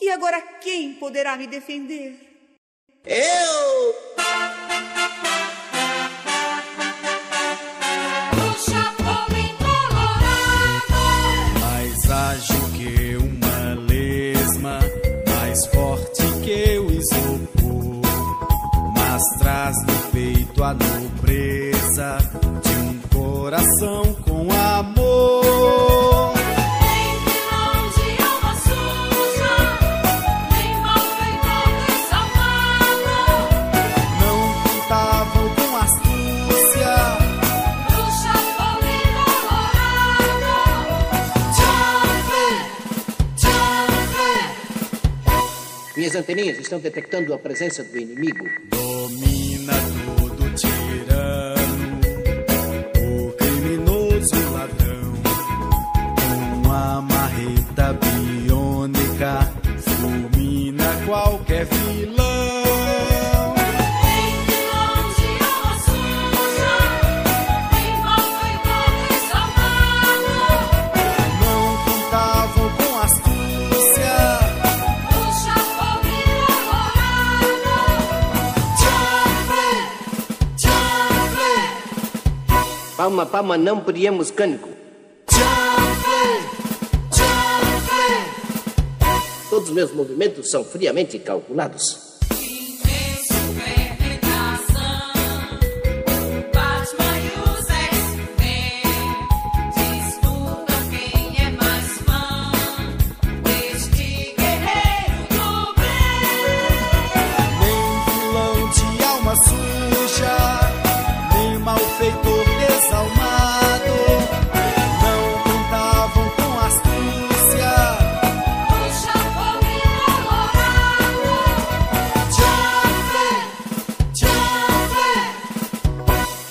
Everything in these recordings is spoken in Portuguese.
E agora quem poderá me defender? Eu! O Chapolin Colorado. Mais ágil que uma lesma, mais forte que o isopor, mas traz no peito a nobreza de um coração com amor. Minhas anteninhas estão detectando a presença do inimigo. domina todo tirano, o criminoso ladrão, com a marreta biônica, fulmina qualquer vilão. Palma, palma, não priemos cânico. Todos os meus movimentos são friamente calculados.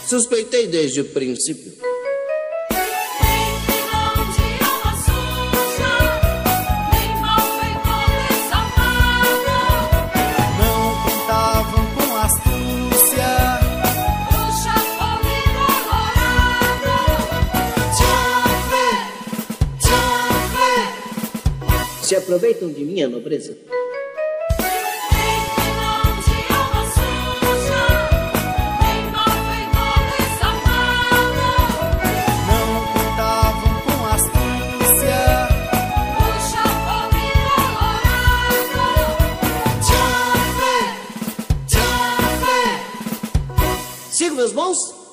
Suspeitei desde o princípio. Se aproveitam de minha nobreza. Siga, meus bons.